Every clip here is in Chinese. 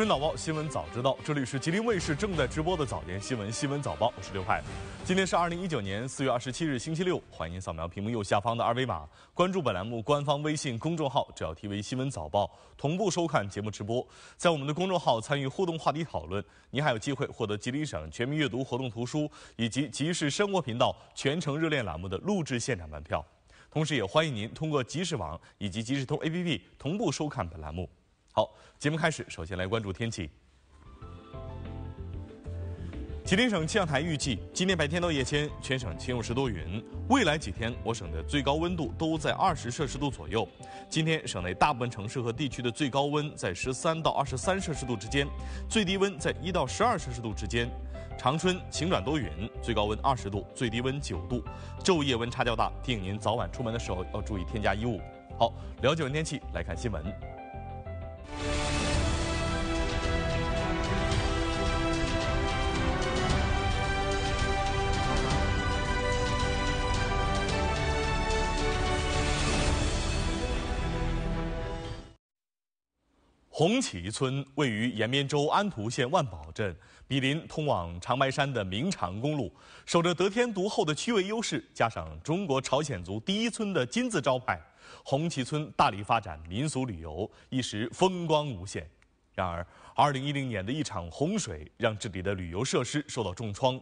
新闻早报，新闻早知道。这里是吉林卫视正在直播的早间新闻《新闻早报》，我是刘派。今天是二零一九年四月二十七日，星期六。欢迎扫描屏幕右下方的二维码，关注本栏目官方微信公众号，只要题为“新闻早报”，同步收看节目直播。在我们的公众号参与互动话题讨论，您还有机会获得吉林省全民阅读活动图书以及即时生活频道全程热恋栏目的录制现场门票。同时，也欢迎您通过即时网以及即时通 APP 同步收看本栏目。好，节目开始，首先来关注天气。吉林省气象台预计，今天白天到夜间，全省晴有时多云。未来几天，我省的最高温度都在二十摄氏度左右。今天省内大部分城市和地区的最高温在十三到二十三摄氏度之间，最低温在一到十二摄氏度之间。长春晴转多云，最高温二十度，最低温九度，昼夜温差较大，提醒您早晚出门的时候要注意添加衣物。好，了解完天气，来看新闻。红旗村位于延边州安图县万宝镇，毗邻通往长白山的明长公路，守着得天独厚的区位优势，加上中国朝鲜族第一村的金字招牌，红旗村大力发展民俗旅游，一时风光无限。然而，2010年的一场洪水让这里的旅游设施受到重创。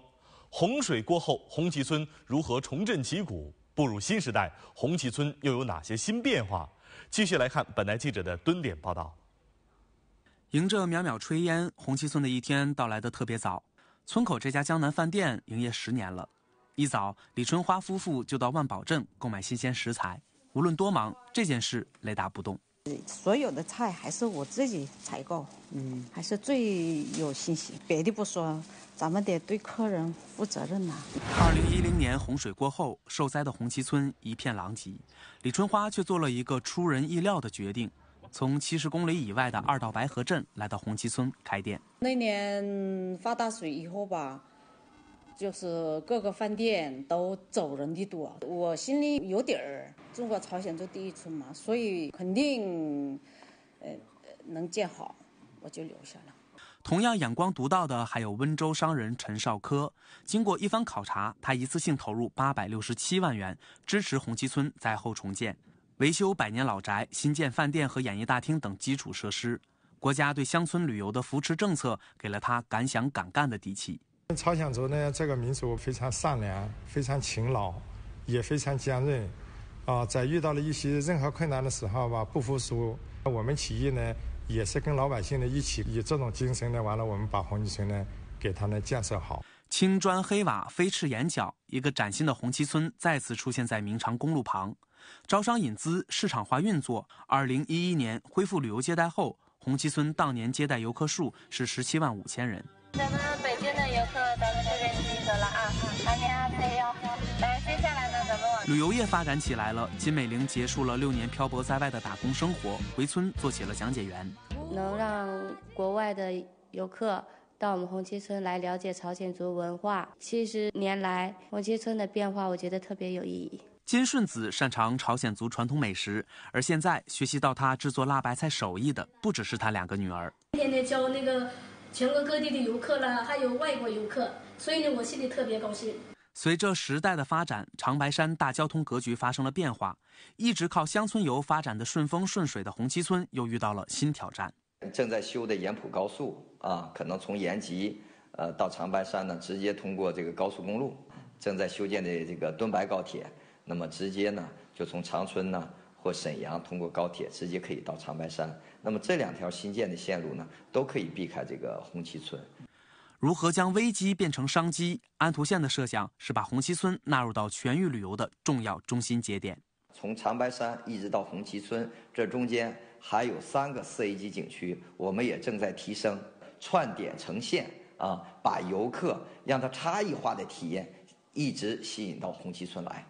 洪水过后，红旗村如何重振旗鼓，步入新时代？红旗村又有哪些新变化？继续来看本台记者的蹲点报道。迎着袅袅炊烟，红旗村的一天到来的特别早。村口这家江南饭店营业十年了。一早，李春花夫妇就到万宝镇购买新鲜食材。无论多忙，这件事雷打不动。所有的菜还是我自己采购，嗯，还是最有信心。别的不说，咱们得对客人负责任呐。二零一零年洪水过后，受灾的红旗村一片狼藉，李春花却做了一个出人意料的决定。从七十公里以外的二道白河镇来到红旗村开店。那年发大水以后吧，就是各个饭店都走人的多，我心里有底儿，中国朝鲜族第一村嘛，所以肯定，呃，能建好，我就留下了。同样眼光独到的还有温州商人陈少科，经过一番考察，他一次性投入八百六十七万元，支持红旗村灾后重建。维修百年老宅、新建饭店和演艺大厅等基础设施，国家对乡村旅游的扶持政策给了他敢想敢干的底气。朝鲜族呢，这个民族非常善良、非常勤劳，也非常坚韧，啊，在遇到了一些任何困难的时候吧，不服输。我们起义呢，也是跟老百姓呢一起以这种精神呢，完了我们把红旗村呢给他呢建设好。青砖黑瓦、飞翅檐角，一个崭新的红旗村再次出现在明长公路旁。招商引资，市场化运作。二零一一年恢复旅游接待后，红旗村当年接待游客数是十七万五千人。咱们北京的游客咱们这边集合了啊，安全安全哟。来，接下来呢，咱们旅游业发展起来了。金美玲结束了六年漂泊在外的打工生活，回村做起了讲解员。能让国外的游客到我们红旗村来了解朝鲜族文化，七十年来红旗村的变化，我觉得特别有意义。金顺子擅长朝鲜族传统美食，而现在学习到他制作辣白菜手艺的不只是他两个女儿。天天教那个全国各地的游客了，还有外国游客，所以呢，我心里特别高兴。随着时代的发展，长白山大交通格局发生了变化，一直靠乡村游发展的顺风顺水的红旗村又遇到了新挑战。正在修的延浦高速啊，可能从延吉呃到长白山呢，直接通过这个高速公路。正在修建的这个敦白高铁。那么直接呢，就从长春呢或沈阳通过高铁直接可以到长白山。那么这两条新建的线路呢，都可以避开这个红旗村。如何将危机变成商机？安图县的设想是把红旗村纳入到全域旅游的重要中心节点。从长白山一直到红旗村，这中间还有三个四 A 级景区，我们也正在提升，串点成线啊，把游客让他差异化的体验一直吸引到红旗村来。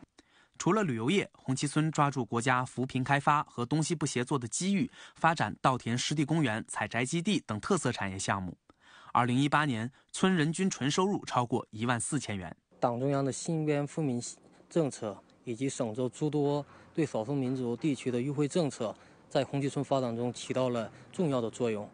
除了旅游业，红旗村抓住国家扶贫开发和东西部协作的机遇，发展稻田湿地公园、采摘基地等特色产业项目。二零一八年，村人均纯收入超过一万四千元。党中央的新边富民政策以及省州诸多对少数民族地区的优惠政策，在红旗村发展中起到了重要的作用。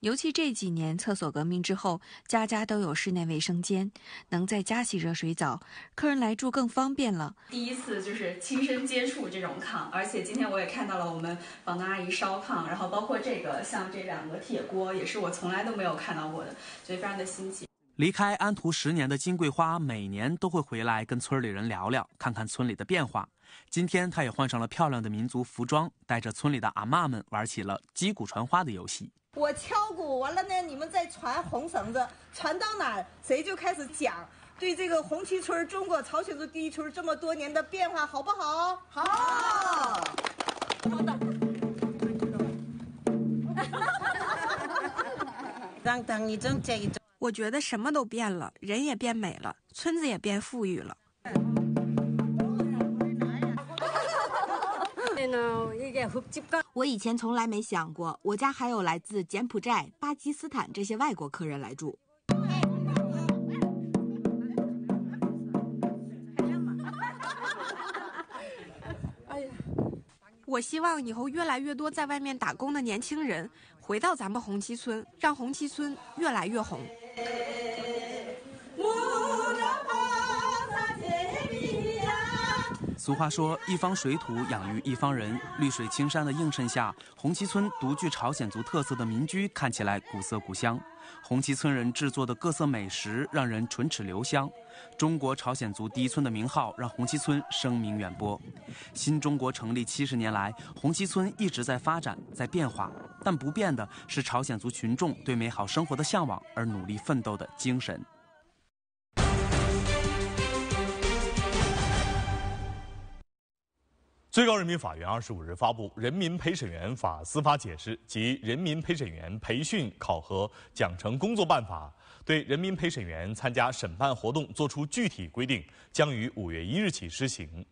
尤其这几年厕所革命之后，家家都有室内卫生间，能在家洗热水澡，客人来住更方便了。第一次就是亲身接触这种炕，而且今天我也看到了我们房东阿姨烧炕，然后包括这个像这两个铁锅，也是我从来都没有看到过的，所以非常的新奇。离开安图十年的金桂花，每年都会回来跟村里人聊聊，看看村里的变化。今天，她也换上了漂亮的民族服装，带着村里的阿嬷们玩起了击鼓传花的游戏。我敲鼓完了呢，你们再传红绳子，传到哪儿谁就开始讲对这个红旗村中国朝鲜族第一村这么多年的变化，好不好？好。当当一种这一种，我觉得什么都变了，人也变美了，村子也变富裕了。我以前从来没想过，我家还有来自柬埔寨、巴基斯坦这些外国客人来住。哎呀，我希望以后越来越多在外面打工的年轻人回到咱们红旗村，让红旗村越来越红。俗话说：“一方水土养育一方人。”绿水青山的映衬下，红旗村独具朝鲜族特色的民居看起来古色古香。红旗村人制作的各色美食让人唇齿留香。中国朝鲜族第一村的名号让红旗村声名远播。新中国成立七十年来，红旗村一直在发展，在变化，但不变的是朝鲜族群众对美好生活的向往而努力奋斗的精神。最高人民法院二十五日发布《人民陪审员法司法解释及人民陪审员培训考核奖惩工作办法》，对人民陪审员参加审判活动作出具体规定，将于五月一日起施行。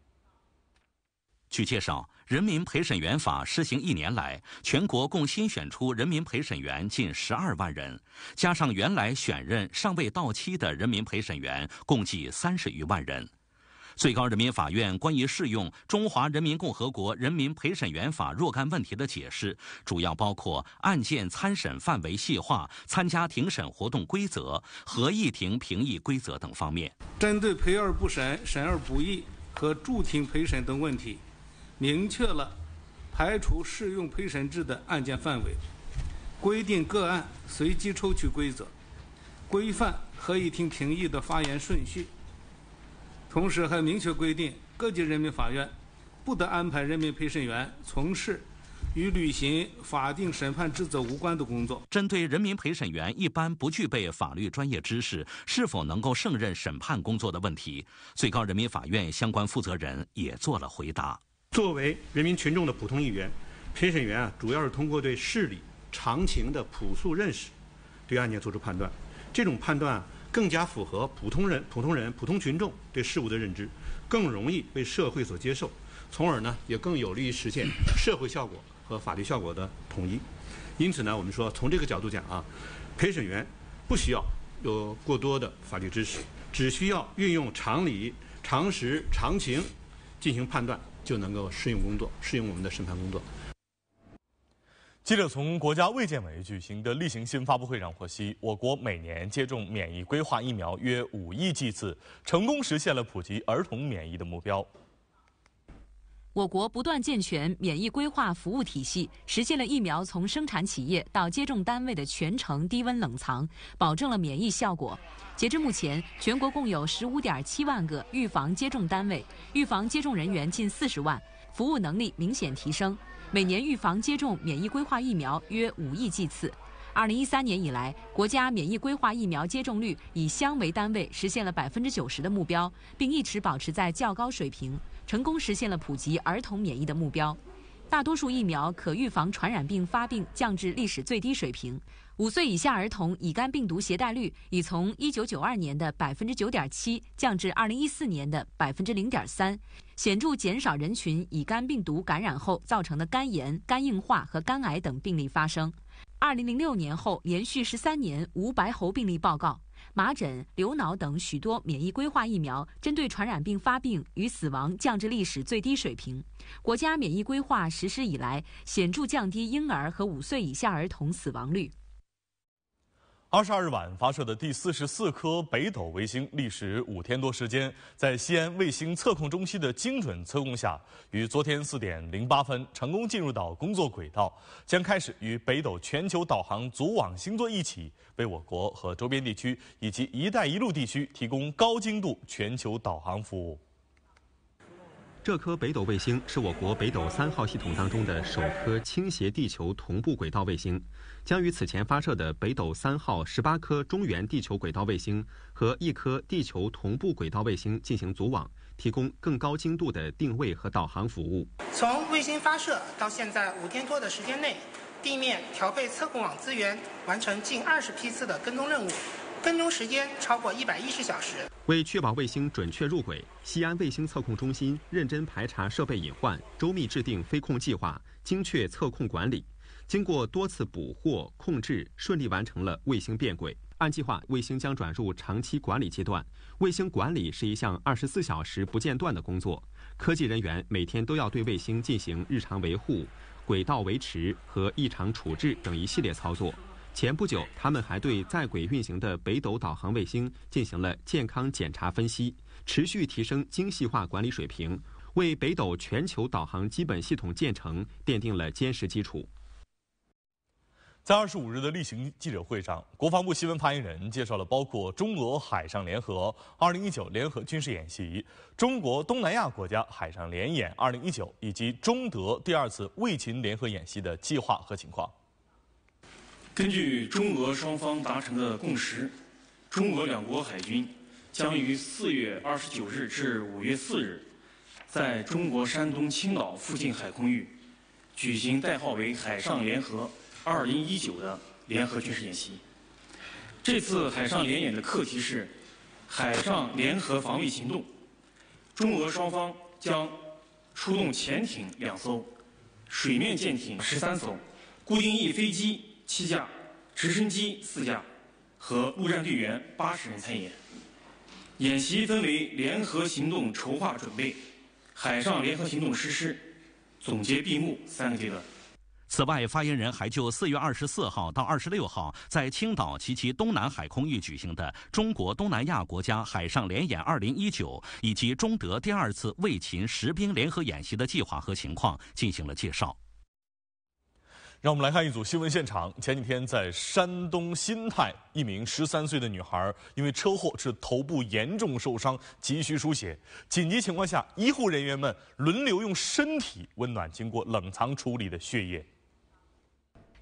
据介绍，《人民陪审员法》施行一年来，全国共新选出人民陪审员近十二万人，加上原来选任尚未到期的人民陪审员，共计三十余万人。最高人民法院关于适用《中华人民共和国人民陪审员法》若干问题的解释，主要包括案件参审范围细化、参加庭审活动规则、合议庭评议规则等方面。针对陪而不审、审而不议和助庭陪审等问题，明确了排除适用陪审制的案件范围，规定个案随机抽取规则，规范合议庭评议的发言顺序。同时还明确规定，各级人民法院不得安排人民陪审员从事与履行法定审判职责无关的工作。针对人民陪审员一般不具备法律专业知识，是否能够胜任审判工作的问题，最高人民法院相关负责人也做了回答。作为人民群众的普通一员，陪审员啊，主要是通过对事理常情的朴素认识，对案件作出判断。这种判断。更加符合普通人、普通人、普通群众对事物的认知，更容易被社会所接受，从而呢也更有利于实现社会效果和法律效果的统一。因此呢，我们说从这个角度讲啊，陪审员不需要有过多的法律知识，只需要运用常理、常识、常情进行判断，就能够适应工作，适应我们的审判工作。记者从国家卫健委举行的例行新闻发布会上获悉，我国每年接种免疫规划疫苗约五亿剂次，成功实现了普及儿童免疫的目标。我国不断健全免疫规划服务体系，实现了疫苗从生产企业到接种单位的全程低温冷藏，保证了免疫效果。截至目前，全国共有十五点七万个预防接种单位，预防接种人员近四十万，服务能力明显提升。每年预防接种免疫规划疫苗约五亿剂次。二零一三年以来，国家免疫规划疫苗接种率以乡为单位实现了百分之九十的目标，并一直保持在较高水平，成功实现了普及儿童免疫的目标。大多数疫苗可预防传染病发病降至历史最低水平。五岁以下儿童乙肝病毒携带率已从一九九二年的百分之九点七降至二零一四年的百分之零点三，显著减少人群乙肝病毒感染后造成的肝炎、肝硬化和肝癌等病例发生。二零零六年后连续十三年无白喉病例报告。麻疹、流脑等许多免疫规划疫苗，针对传染病发病与死亡降至历史最低水平。国家免疫规划实施以来，显著降低婴儿和五岁以下儿童死亡率。二十二日晚发射的第四十四颗北斗卫星，历时五天多时间，在西安卫星测控中心的精准测控下，于昨天四点零八分成功进入到工作轨道，将开始与北斗全球导航组网星座一起，为我国和周边地区以及“一带一路”地区提供高精度全球导航服务。这颗北斗卫星是我国北斗三号系统当中的首颗倾斜地球同步轨道卫星，将与此前发射的北斗三号十八颗中原地球轨道卫星和一颗地球同步轨道卫星进行组网，提供更高精度的定位和导航服务。从卫星发射到现在五天多的时间内，地面调配测控网资源，完成近二十批次的跟踪任务。跟踪时间超过一百一十小时。为确保卫星准确入轨，西安卫星测控中心认真排查设备隐患，周密制定飞控计划，精确测控管理。经过多次捕获控制，顺利完成了卫星变轨。按计划，卫星将转入长期管理阶段。卫星管理是一项二十四小时不间断的工作，科技人员每天都要对卫星进行日常维护、轨道维持和异常处置等一系列操作。前不久，他们还对在轨运行的北斗导航卫星进行了健康检查分析，持续提升精细化管理水平，为北斗全球导航基本系统建成奠定了坚实基础。在二十五日的例行记者会上，国防部新闻发言人介绍了包括中俄海上联合二零一九联合军事演习、中国东南亚国家海上联演二零一九以及中德第二次卫勤联合演习的计划和情况。根据中俄双方达成的共识，中俄两国海军将于四月二十九日至五月四日，在中国山东青岛附近海空域举行代号为“海上联合二零一九”的联合军事演习。这次海上联演的课题是海上联合防卫行动，中俄双方将出动潜艇两艘、水面舰艇十三艘、固定翼飞机。七架直升机四架和陆战队员八十人参演。演习分为联合行动筹划准备、海上联合行动实施、总结闭幕三个阶段。此外，发言人还就四月二十四号到二十六号在青岛及其东南海空域举行的中国东南亚国家海上联演二零一九以及中德第二次卫勤实兵联合演习的计划和情况进行了介绍。让我们来看一组新闻现场。前几天，在山东新泰，一名十三岁的女孩因为车祸致头部严重受伤，急需输血。紧急情况下，医护人员们轮流用身体温暖经过冷藏处理的血液。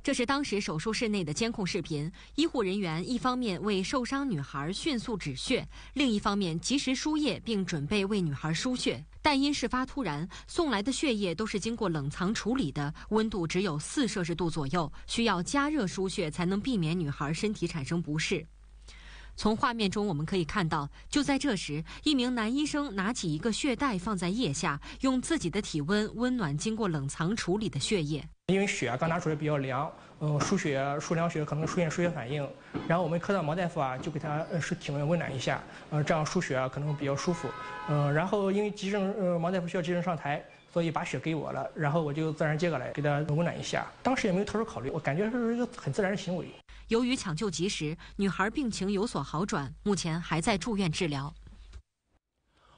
这是当时手术室内的监控视频。医护人员一方面为受伤女孩迅速止血，另一方面及时输液，并准备为女孩输血。但因事发突然，送来的血液都是经过冷藏处理的，温度只有四摄氏度左右，需要加热输血才能避免女孩身体产生不适。从画面中我们可以看到，就在这时，一名男医生拿起一个血袋放在腋下，用自己的体温温暖经过冷藏处理的血液。因为血啊刚拿出来比较凉，嗯，输血输凉血可能出现输血反应。然后我们科的毛大夫啊，就给他呃是体温温暖一下，呃，这样输血啊可能比较舒服。嗯，然后因为急诊呃毛大夫需要急诊上台，所以把血给我了，然后我就自然接过来给他温暖一下。当时也没有特殊考虑，我感觉是一个很自然的行为。由于抢救及时，女孩病情有所好转，目前还在住院治疗。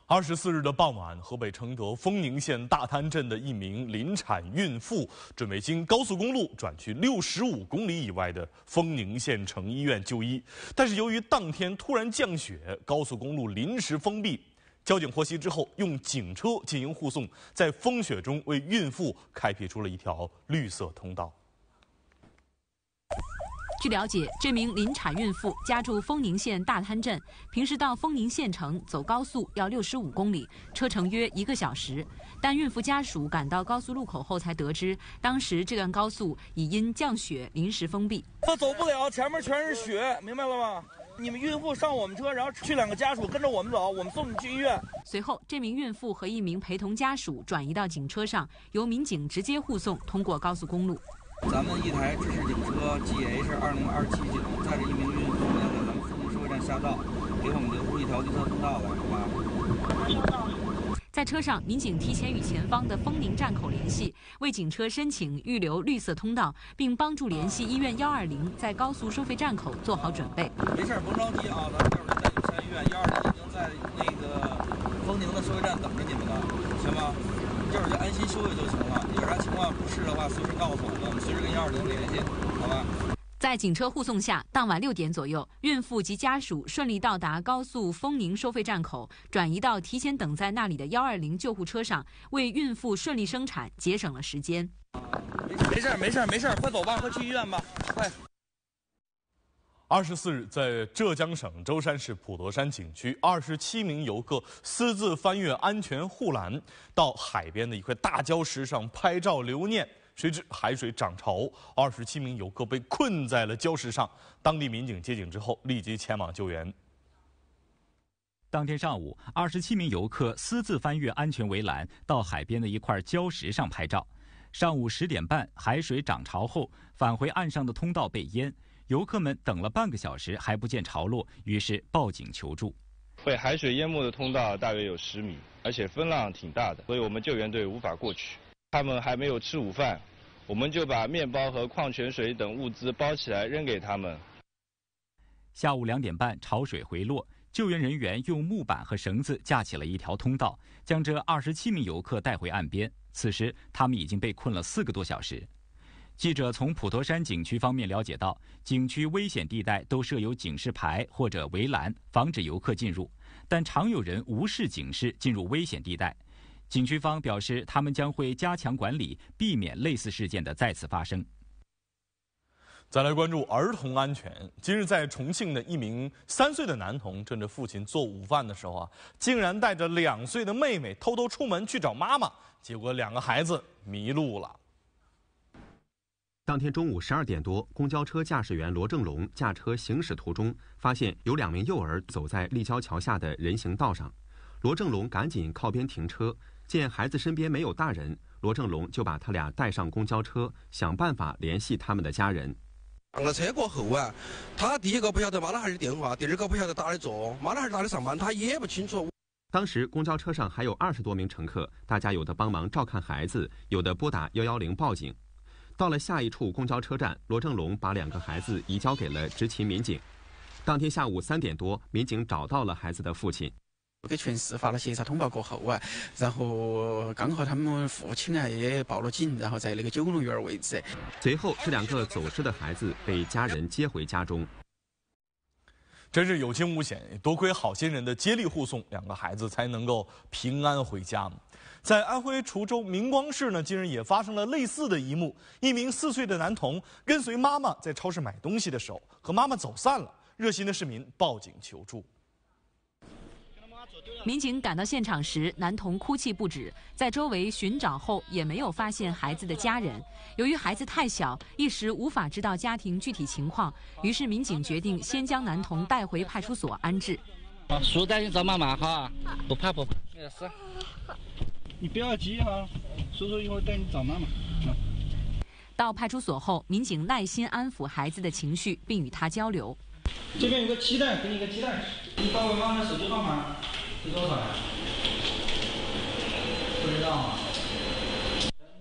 二十四日的傍晚，河北承德丰宁县大滩镇的一名临产孕妇准备经高速公路转去六十五公里以外的丰宁县城医院就医，但是由于当天突然降雪，高速公路临时封闭。交警获悉之后，用警车进行护送，在风雪中为孕妇开辟出了一条绿色通道。据了解，这名临产孕妇家住丰宁县大滩镇，平时到丰宁县城走高速要六十五公里，车程约一个小时。但孕妇家属赶到高速路口后才得知，当时这段高速已因降雪临时封闭。我走不了，前面全是雪，明白了吗？你们孕妇上我们车，然后去两个家属跟着我们走，我们送你去医院。随后，这名孕妇和一名陪同家属转移到警车上，由民警直接护送通过高速公路。咱们一台制式警车 GH 二零二七警载着一名孕妇来到咱们丰宁收费站下道，给我们留出一条绿色通道来，好吧？在车上，民警提前与前方的丰宁站口联系，为警车申请预留绿色通道，并帮助联系医院幺二零，在高速收费站口做好准备。没事，甭着急啊，咱们一会儿在永山医院幺二零已经在那个丰宁的收费站等着你们了，行吗？一会儿就安心休息就行了。有啥情况不是的话，随时告诉我们，我们随时跟幺二零联系，好吧？在警车护送下，当晚六点左右，孕妇及家属顺利到达高速丰宁收费站口，转移到提前等在那里的幺二零救护车上，为孕妇顺利生产节省了时间。没事，没事，没事，快走吧，快去医院吧，快。二十四日，在浙江省舟山市普陀山景区，二十七名游客私自翻越安全护栏，到海边的一块大礁石上拍照留念。谁知海水涨潮，二十七名游客被困在了礁石上。当地民警接警之后，立即前往救援。当天上午，二十七名游客私自翻越安全围栏，到海边的一块礁石上拍照。上午十点半，海水涨潮后，返回岸上的通道被淹，游客们等了半个小时还不见潮落，于是报警求助。被海水淹没的通道大约有十米，而且风浪挺大的，所以我们救援队无法过去。他们还没有吃午饭，我们就把面包和矿泉水等物资包起来扔给他们。下午两点半，潮水回落，救援人员用木板和绳子架起了一条通道，将这二十七名游客带回岸边。此时，他们已经被困了四个多小时。记者从普陀山景区方面了解到，景区危险地带都设有警示牌或者围栏，防止游客进入，但常有人无视警示进入危险地带。景区方表示，他们将会加强管理，避免类似事件的再次发生。再来关注儿童安全。今日在重庆的一名三岁的男童，趁着父亲做午饭的时候啊，竟然带着两岁的妹妹偷偷出门去找妈妈，结果两个孩子迷路了。当天中午十二点多，公交车驾驶员罗正龙驾车行驶途中，发现有两名幼儿走在立交桥下的人行道上，罗正龙赶紧靠边停车。见孩子身边没有大人，罗正龙就把他俩带上公交车，想办法联系他们的家人。上了车过后啊，他第一个不晓得妈老汉儿的电话，第二个不晓得打的座，妈老汉儿打的上班，他也不清楚。当时公交车上还有二十多名乘客，大家有的帮忙照看孩子，有的拨打幺幺零报警。到了下一处公交车站，罗正龙把两个孩子移交给了执勤民警。当天下午三点多，民警找到了孩子的父亲。给全市发了协查通报过后啊，然后刚好他们父亲啊也报了警，然后在那个九龙园位置。随后，这两个走失的孩子被家人接回家中。真是有惊无险，多亏好心人的接力护送，两个孩子才能够平安回家。在安徽滁州明光市呢，近日也发生了类似的一幕：一名四岁的男童跟随妈妈在超市买东西的时候，和妈妈走散了。热心的市民报警求助。民警赶到现场时，男童哭泣不止，在周围寻找后也没有发现孩子的家人。由于孩子太小，一时无法知道家庭具体情况，于是民警决定先将男童带回派出所安置。好，叔带你找妈妈哈，不怕不怕，没事。你不要急哈，叔叔一会儿带你找妈妈。到派出所后，民警耐心安抚孩子的情绪，并与他交流。这边有个鸡蛋，给你个鸡蛋。你报给妈妈手机号码是。多少呀？不知道。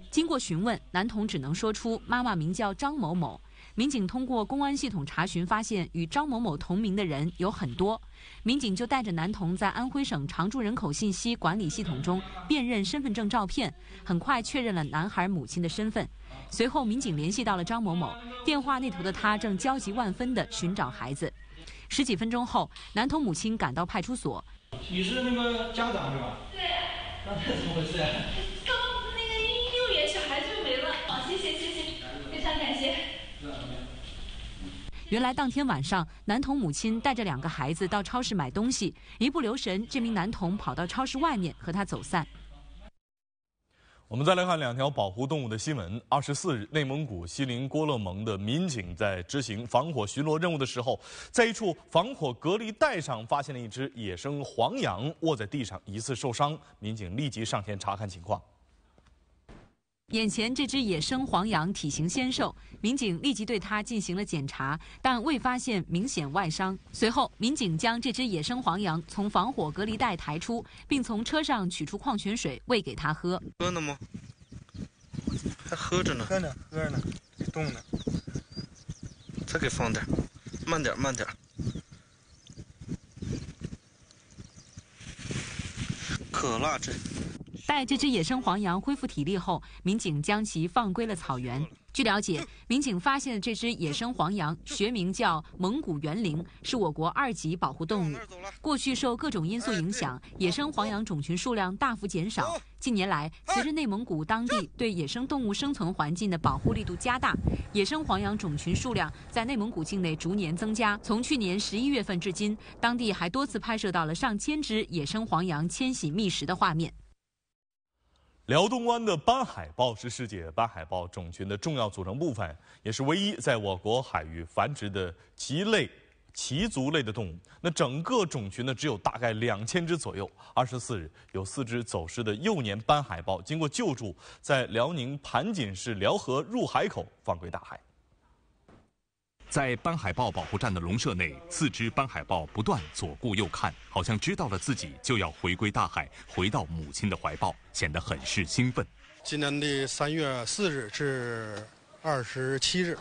经过询问，男童只能说出妈妈名叫张某某。民警通过公安系统查询，发现与张某某同名的人有很多。民警就带着男童在安徽省常住人口信息管理系统中辨认身份证照片，很快确认了男孩母亲的身份。随后，民警联系到了张某某，电话那头的他正焦急万分地寻找孩子。十几分钟后，男童母亲赶到派出所。你是那个家长是吧？对。那这怎么回事那个幼儿园小孩就没了。好，谢谢谢谢，非常感谢。原来当天晚上，男童母亲带着两个孩子到超市买东西，一不留神，这名男童跑到超市外面和他走散。我们再来看两条保护动物的新闻。二十四日，内蒙古锡林郭勒盟的民警在执行防火巡逻任务的时候，在一处防火隔离带上发现了一只野生黄羊卧在地上，疑似受伤。民警立即上前查看情况。眼前这只野生黄羊体型纤瘦，民警立即对它进行了检查，但未发现明显外伤。随后，民警将这只野生黄羊从防火隔离带抬出，并从车上取出矿泉水喂给它喝。喝呢吗？还喝着呢。喝呢，喝着呢，没动呢。再给放点，慢点，慢点。可辣这。待这只野生黄羊恢复体力后，民警将其放归了草原。据了解，民警发现的这只野生黄羊学名叫蒙古园羚，是我国二级保护动物。过去受各种因素影响，野生黄羊种群数量大幅减少。近年来，随着内蒙古当地对野生动物生存环境的保护力度加大，野生黄羊种群数量在内蒙古境内逐年增加。从去年十一月份至今，当地还多次拍摄到了上千只野生黄羊迁徙觅食的画面。辽东湾的斑海豹是世界斑海豹种群的重要组成部分，也是唯一在我国海域繁殖的鳍类、鳍足类的动物。那整个种群呢，只有大概两千只左右。二十四日，有四只走失的幼年斑海豹经过救助，在辽宁盘锦市辽河入海口放归大海。在斑海豹保护站的笼舍内，四只斑海豹不断左顾右看，好像知道了自己就要回归大海，回到母亲的怀抱，显得很是兴奋。今年的三月四日至二十七日，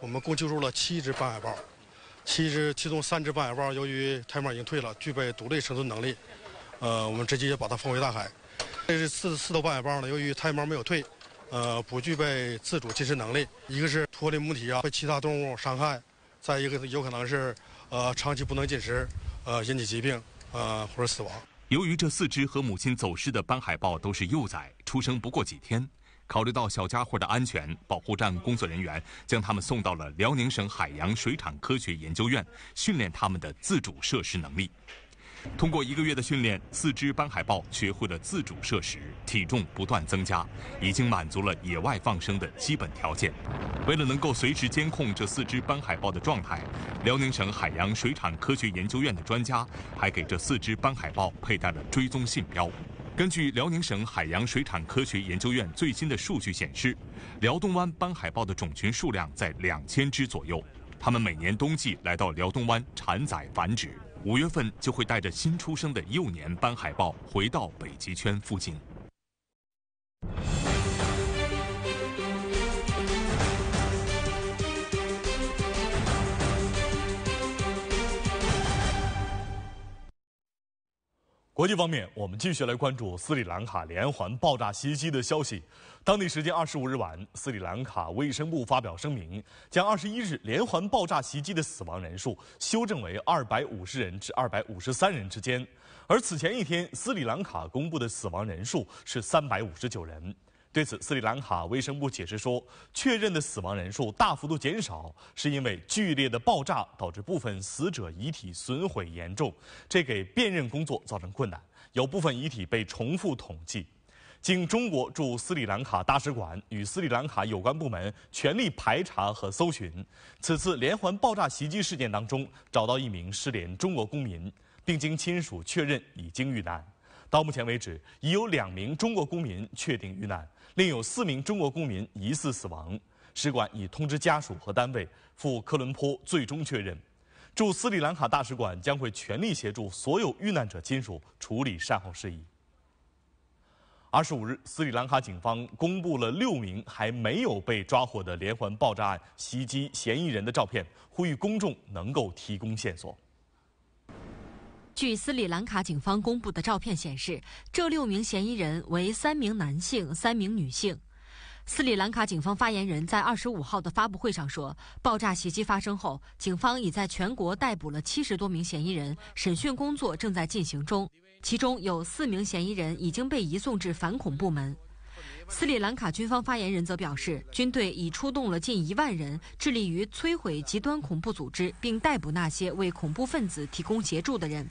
我们共救助了七只斑海豹，七只其中三只斑海豹由于胎毛已经退了，具备独立生存能力，呃，我们直接把它放回大海。这是四四头斑海豹呢，由于胎毛没有退。呃，不具备自主进食能力，一个是脱离母体啊，被其他动物伤害；再一个有可能是，呃，长期不能进食，呃，引起疾病，呃，或者死亡。由于这四只和母亲走失的斑海豹都是幼崽，出生不过几天，考虑到小家伙的安全，保护站工作人员将它们送到了辽宁省海洋水产科学研究院，训练它们的自主摄食能力。通过一个月的训练，四只斑海豹学会了自主摄食，体重不断增加，已经满足了野外放生的基本条件。为了能够随时监控这四只斑海豹的状态，辽宁省海洋水产科学研究院的专家还给这四只斑海豹佩戴了追踪信标。根据辽宁省海洋水产科学研究院最新的数据显示，辽东湾斑海豹的种群数量在两千只左右，它们每年冬季来到辽东湾产崽繁殖。五月份就会带着新出生的幼年斑海豹回到北极圈附近。国际方面，我们继续来关注斯里兰卡连环爆炸袭击的消息。当地时间二十五日晚，斯里兰卡卫生部发表声明，将二十一日连环爆炸袭击的死亡人数修正为二百五十人至二百五十三人之间。而此前一天，斯里兰卡公布的死亡人数是三百五十九人。对此，斯里兰卡卫生部解释说，确认的死亡人数大幅度减少，是因为剧烈的爆炸导致部分死者遗体损毁严重，这给辨认工作造成困难，有部分遗体被重复统计。经中国驻斯里兰卡大使馆与斯里兰卡有关部门全力排查和搜寻，此次连环爆炸袭击事件当中，找到一名失联中国公民，并经亲属确认已经遇难。到目前为止，已有两名中国公民确定遇难。另有四名中国公民疑似死亡，使馆已通知家属和单位赴科伦坡最终确认。驻斯里兰卡大使馆将会全力协助所有遇难者亲属处理善后事宜。二十五日，斯里兰卡警方公布了六名还没有被抓获的连环爆炸案袭击嫌疑人的照片，呼吁公众能够提供线索。据斯里兰卡警方公布的照片显示，这六名嫌疑人为三名男性、三名女性。斯里兰卡警方发言人在二十五号的发布会上说，爆炸袭击发生后，警方已在全国逮捕了七十多名嫌疑人，审讯工作正在进行中，其中有四名嫌疑人已经被移送至反恐部门。斯里兰卡军方发言人则表示，军队已出动了近一万人，致力于摧毁极端恐怖组织，并逮捕那些为恐怖分子提供协助的人。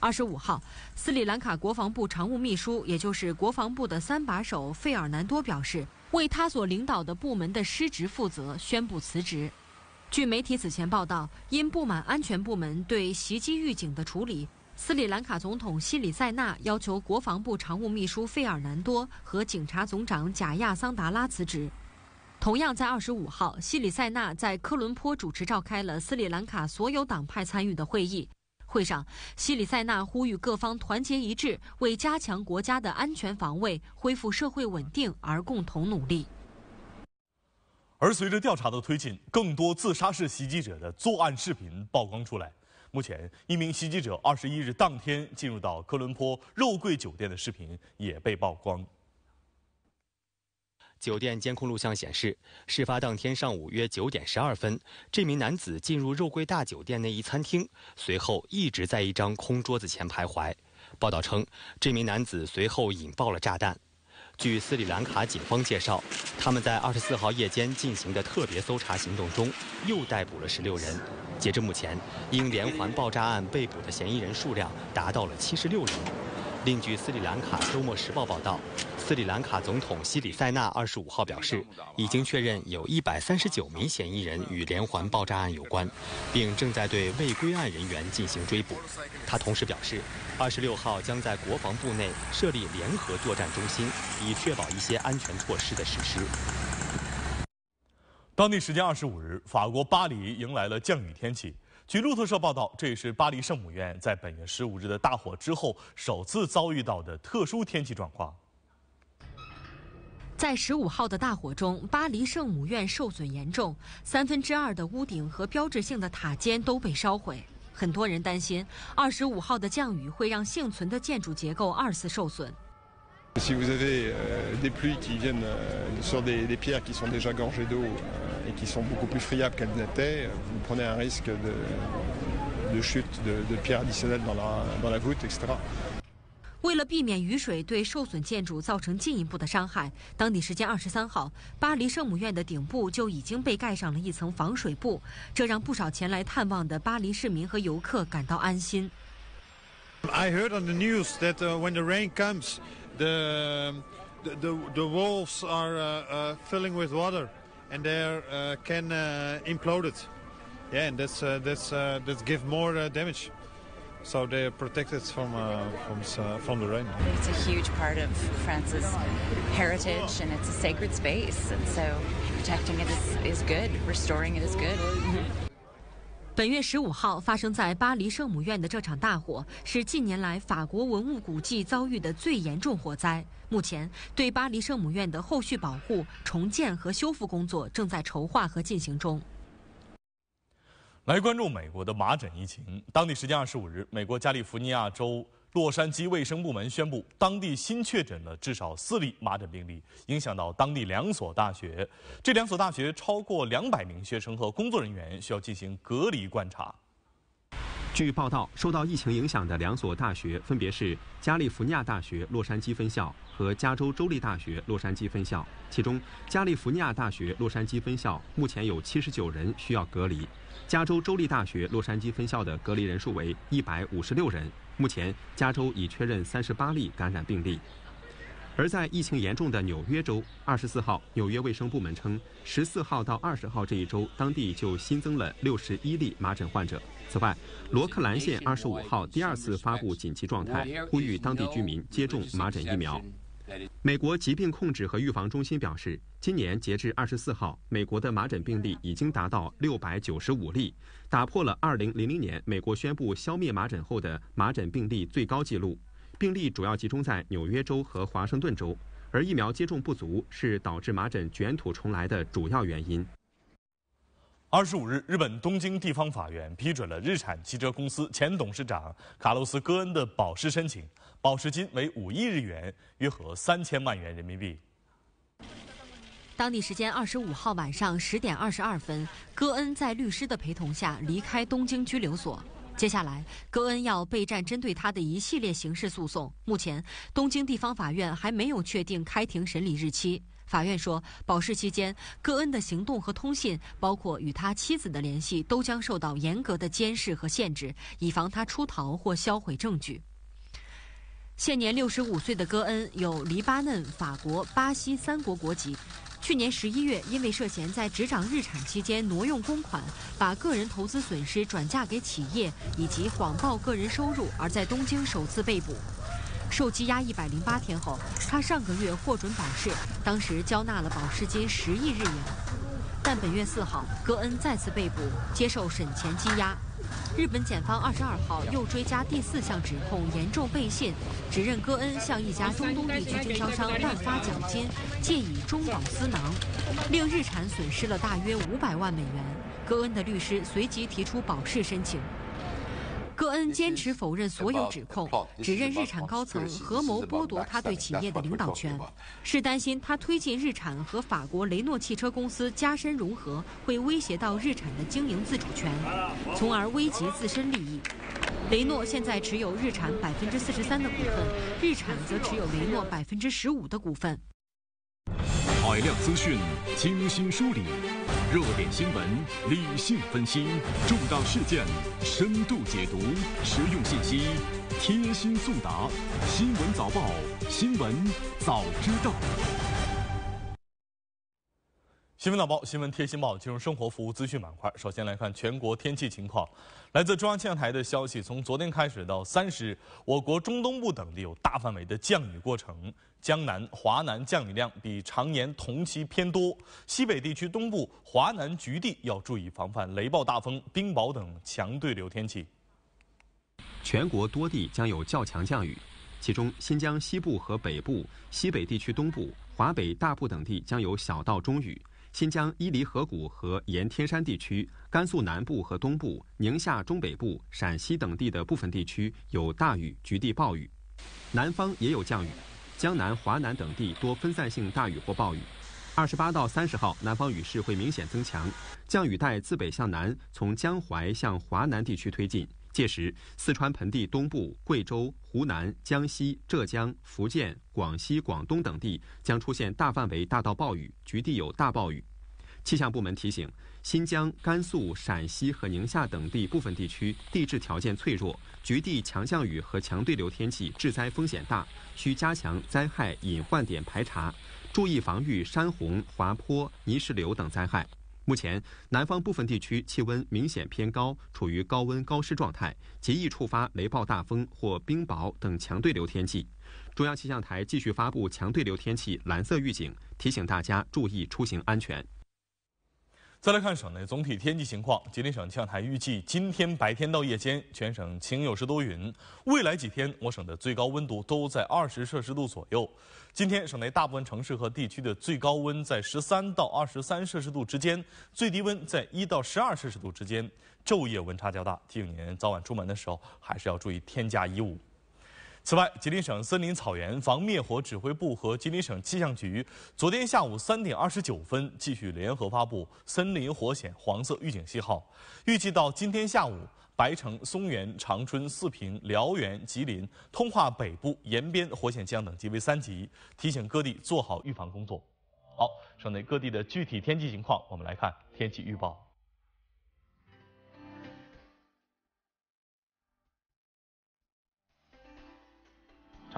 二十五号，斯里兰卡国防部常务秘书，也就是国防部的三把手费尔南多表示，为他所领导的部门的失职负责，宣布辞职。据媒体此前报道，因不满安全部门对袭击预警的处理，斯里兰卡总统西里塞纳要求国防部常务秘书费尔南多和警察总长贾亚桑达拉辞职。同样在二十五号，西里塞纳在科伦坡主持召开了斯里兰卡所有党派参与的会议。会上，西里塞纳呼吁各方团结一致，为加强国家的安全防卫、恢复社会稳定而共同努力。而随着调查的推进，更多自杀式袭击者的作案视频曝光出来。目前，一名袭击者二十一日当天进入到科伦坡肉桂酒店的视频也被曝光。酒店监控录像显示，事发当天上午约九点十二分，这名男子进入肉桂大酒店内一餐厅，随后一直在一张空桌子前徘徊。报道称，这名男子随后引爆了炸弹。据斯里兰卡警方介绍，他们在二十四号夜间进行的特别搜查行动中，又逮捕了十六人。截至目前，因连环爆炸案被捕的嫌疑人数量达到了七十六人。另据斯里兰卡周末时报报道，斯里兰卡总统西里塞纳二十五号表示，已经确认有一百三十九名嫌疑人与连环爆炸案有关，并正在对未归案人员进行追捕。他同时表示，二十六号将在国防部内设立联合作战中心，以确保一些安全措施的实施。当地时间二十五日，法国巴黎迎来了降雨天气。据路透社报道，这也是巴黎圣母院在本月十五日的大火之后首次遭遇到的特殊天气状况。在十五号的大火中，巴黎圣母院受损严重，三分之二的屋顶和标志性的塔尖都被烧毁。很多人担心，二十五号的降雨会让幸存的建筑结构二次受损。为了避免雨水对受损建筑造成进一步的伤害，当地时间二十三号，巴黎圣母院的顶部就已经被盖上了一层防水布，这让不少前来探望的巴黎市民和游客感到安心。I heard on the news that when the rain comes. the the the walls are uh, filling with water and they can implode it yeah and that's that's that give more damage so they're protected from from from the rain it's a huge part of france's heritage and it's a sacred space and so protecting it is is good restoring it is good 本月十五号发生在巴黎圣母院的这场大火，是近年来法国文物古迹遭遇的最严重火灾。目前，对巴黎圣母院的后续保护、重建和修复工作正在筹划和进行中。来关注美国的麻疹疫情。当地时间二十五日，美国加利福尼亚州。洛杉矶卫生部门宣布，当地新确诊了至少四例麻疹病例，影响到当地两所大学。这两所大学超过两百名学生和工作人员需要进行隔离观察。据报道，受到疫情影响的两所大学分别是加利福尼亚大学洛杉矶分校和加州州立大学洛杉矶分校。其中，加利福尼亚大学洛杉矶分校目前有七十九人需要隔离，加州州立大学洛杉矶分校的隔离人数为一百五十六人。目前，加州已确认三十八例感染病例。而在疫情严重的纽约州，二十四号，纽约卫生部门称，十四号到二十号这一周，当地就新增了六十一例麻疹患者。此外，罗克兰县二十五号第二次发布紧急状态，呼吁当地居民接种麻疹疫苗。美国疾病控制和预防中心表示，今年截至二十四号，美国的麻疹病例已经达到六百九十五例，打破了二零零零年美国宣布消灭麻疹后的麻疹病例最高纪录。病例主要集中在纽约州和华盛顿州，而疫苗接种不足是导致麻疹卷土重来的主要原因。二十五日，日本东京地方法院批准了日产汽车公司前董事长卡洛斯·戈恩的保释申请。保释金为五亿日元，约合三千万元人民币。当地时间二十五号晚上十点二十二分，戈恩在律师的陪同下离开东京拘留所。接下来，戈恩要备战针对他的一系列刑事诉讼。目前，东京地方法院还没有确定开庭审理日期。法院说，保释期间，戈恩的行动和通信，包括与他妻子的联系，都将受到严格的监视和限制，以防他出逃或销毁证据。现年六十五岁的戈恩有黎巴嫩、法国、巴西三国国籍。去年十一月，因为涉嫌在执掌日产期间挪用公款，把个人投资损失转嫁给企业，以及谎报个人收入，而在东京首次被捕。受羁押一百零八天后，他上个月获准保释，当时交纳了保释金十亿日元。但本月四号，戈恩再次被捕，接受审前羁押。日本检方二十二号又追加第四项指控，严重背信，指认戈恩向一家中东地区经销商滥发奖金，借以中饱私囊，令日产损失了大约五百万美元。戈恩的律师随即提出保释申请。戈恩坚持否认所有指控，指认日产高层合谋剥夺他对企业的领导权，是担心他推进日产和法国雷诺汽车公司加深融合会威胁到日产的经营自主权，从而危及自身利益。雷诺现在持有日产百分之四十三的股份，日产则持有雷诺百分之十五的股份。海量资讯，精心梳理。热点新闻理性分析，重大事件深度解读，实用信息贴心送达。新闻早报，新闻早知道。新闻早报，新闻贴心报，金融生活服务资讯板块。首先来看全国天气情况。来自中央气象台的消息，从昨天开始到三十日，我国中东部等地有大范围的降雨过程。江南、华南降雨量比常年同期偏多，西北地区东部、华南局地要注意防范雷暴大风、冰雹等强对流天气。全国多地将有较强降雨，其中新疆西部和北部、西北地区东部、华北大部等地将有小到中雨；新疆伊犁河谷和沿天山地区、甘肃南部和东部、宁夏中北部、陕西等地的部分地区有大雨，局地暴雨。南方也有降雨。江南、华南等地多分散性大雨或暴雨。二十八到三十号，南方雨势会明显增强，降雨带自北向南，从江淮向华南地区推进。届时，四川盆地东部、贵州、湖南、江西、浙江、福建、广西、广东等地将出现大范围大到暴雨，局地有大暴雨。气象部门提醒。新疆、甘肃、陕西和宁夏等地部分地区地质条件脆弱，局地强降雨和强对流天气致灾风险大，需加强灾害隐患点排查，注意防御山洪、滑坡、泥石流等灾害。目前，南方部分地区气温明显偏高，处于高温高湿状态，极易触发雷暴大风或冰雹等强对流天气。中央气象台继续发布强对流天气蓝色预警，提醒大家注意出行安全。再来看省内总体天气情况。吉林省气象台预计，今天白天到夜间，全省晴有时多云。未来几天，我省的最高温度都在二十摄氏度左右。今天，省内大部分城市和地区的最高温在十三到二十三摄氏度之间，最低温在一到十二摄氏度之间。昼夜温差较大，提醒您早晚出门的时候还是要注意添加衣物。此外，吉林省森林草原防灭火指挥部和吉林省气象局昨天下午三点二十九分继续联合发布森林火险黄色预警信号，预计到今天下午，白城、松原、长春、四平、辽源、吉林、通化北部沿边火险降等级为三级，提醒各地做好预防工作。好，省内各地的具体天气情况，我们来看天气预报。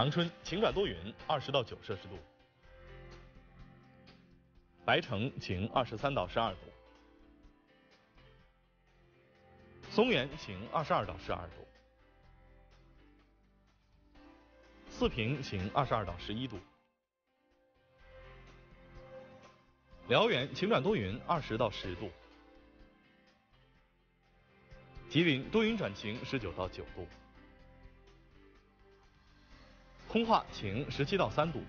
长春晴转多云，二十到九摄氏度；白城晴，二十三到十二度；松原晴，二十二到十二度；四平晴，二十二到十一度；辽源晴转多云，二十到十度；吉林多云转晴，十九到九度。通化晴，十七到三度；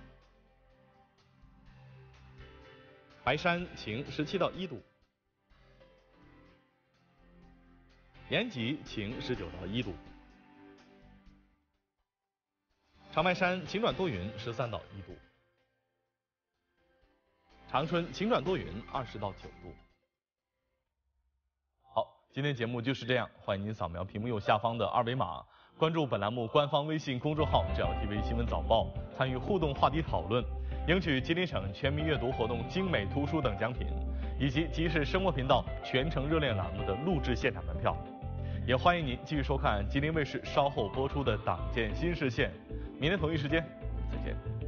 白山晴，十七到一度；延吉晴，十九到一度；长白山晴转多云，十三到一度；长春晴转多云，二十到九度。好，今天节目就是这样，欢迎您扫描屏幕右下方的二维码。关注本栏目官方微信公众号“浙 TV 新闻早报”，参与互动话题讨论，赢取吉林省全民阅读活动精美图书等奖品，以及即时生活频道全程热恋栏目的录制现场门票。也欢迎您继续收看吉林卫视稍后播出的《党建新视线》，明天同一时间再见。